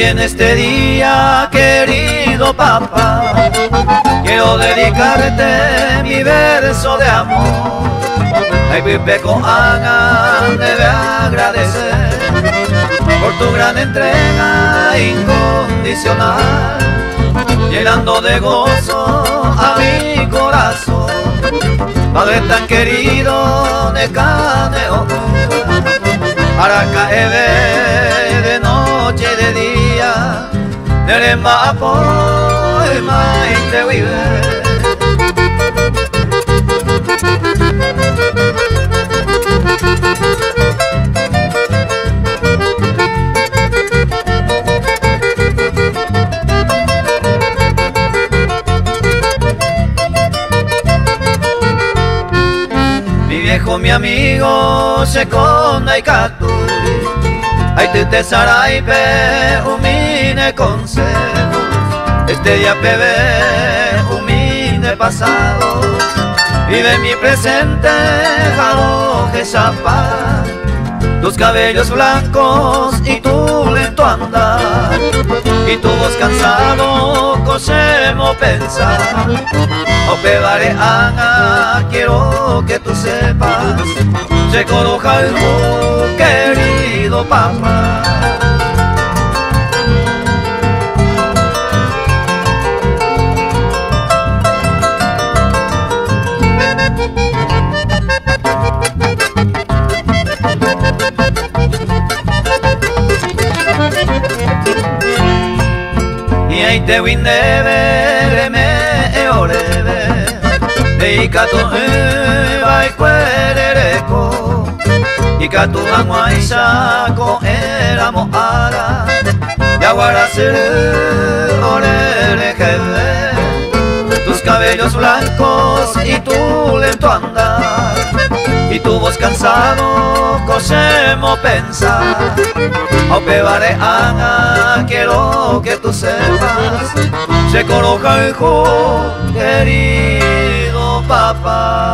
En este día, querido papá, quiero dedicarte mi verso de amor. Ay, Pipe Ana debe agradecer por tu gran entrega incondicional, llenando de gozo a mi corazón. Padre tan querido de caneo, para de mapo y te vive. Mi viejo, mi amigo, se con y Ay, te te saraipe, umine consejo. Este día bebé, umine pasado. Vive mi presente, jalo que zapar. Tus cabellos blancos y tu lento andar. Y tu voz cansado, cosemo pensar. O pebaré ana, quiero que tú sepas. Se coloca el querido papá. Y ahí te windebe, me orebe, eba y cuerereko, ikatu anguaisa ko éramos ara, yaguara sere orere tus cabellos blancos y tu lento andar, y tu voz cansado, cosemo pensar. Aunque Ana, quiero que tú sepas, se coloca hijo, querido Papa.